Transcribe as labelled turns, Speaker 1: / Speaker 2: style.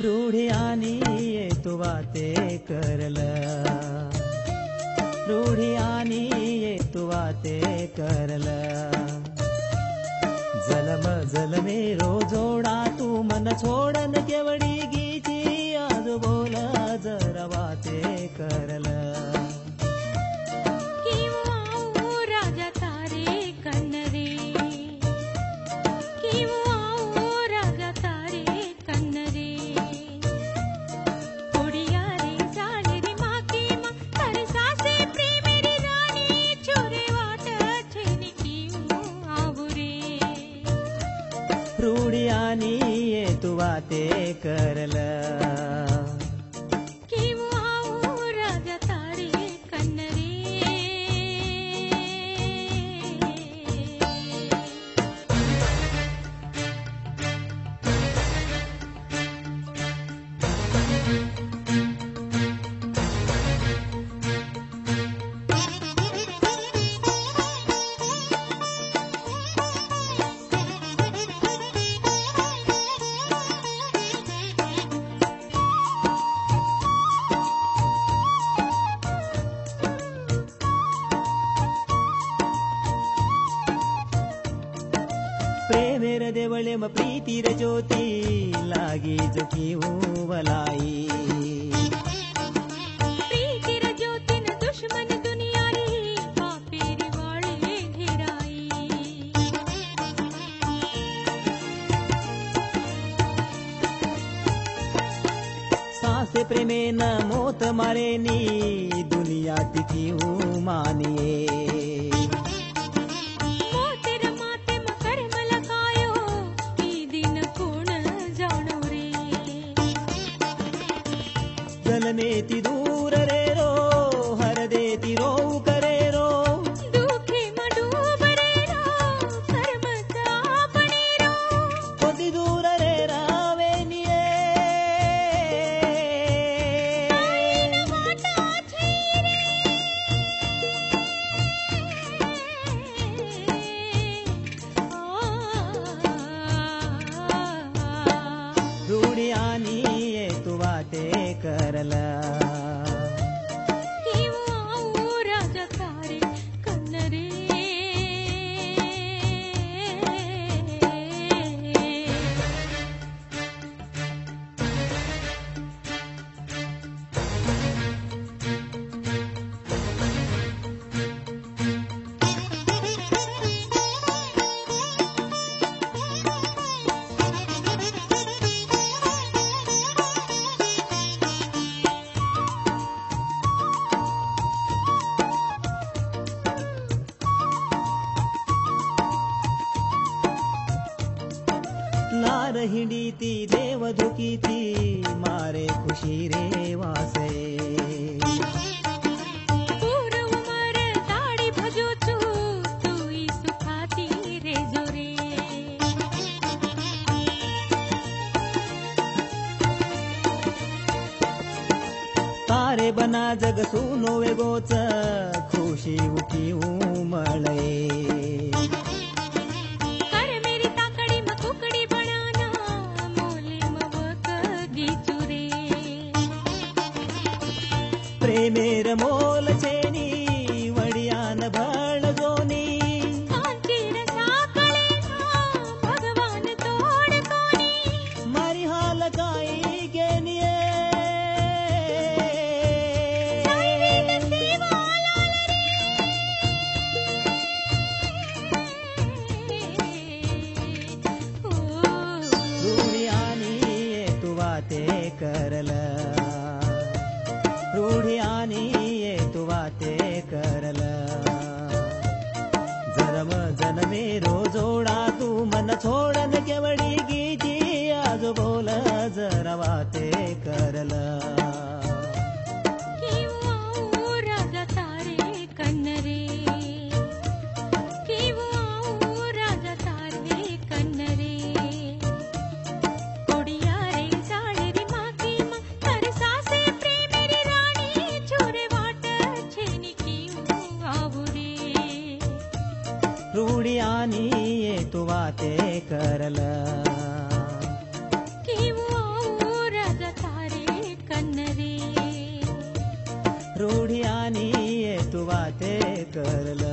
Speaker 1: रूढी आणि येतो वाते करल. रूढी आणि येतो वाते करल. जलम जलमे रोजोडा तू मन छोडन केवडी गीची आज बोल जरा वाते करल. रूढी आणि तू ते करल. प्रीतिर ज्योती लागे जखी
Speaker 2: वलाई प्रीतिर ज्योतीन दुश्मन दुनियारी पापेरी वाळले घेराई
Speaker 1: सासे प्रेमेन मोत मारेनी दुनिया
Speaker 2: ನೇತಿದ
Speaker 1: नार हिंडीती देव धुकीती मारे खुशी रे वासे. तारे बना जग सुनो वेगोच खुशी उठी उमळे. प्रेमेर मोल चेणी वडियान
Speaker 2: भळगोनी भगवान तोड
Speaker 1: मारी हाल काय गेनिये
Speaker 2: तुवा ते
Speaker 1: करला मेरो जोडा तू मन छोडन केवडी गीती. आज बोल जरा वाते करला. वाते करला
Speaker 2: कीव आऊ राजा तारे कन्नरे
Speaker 1: रूढी आणि ये तू वाते करला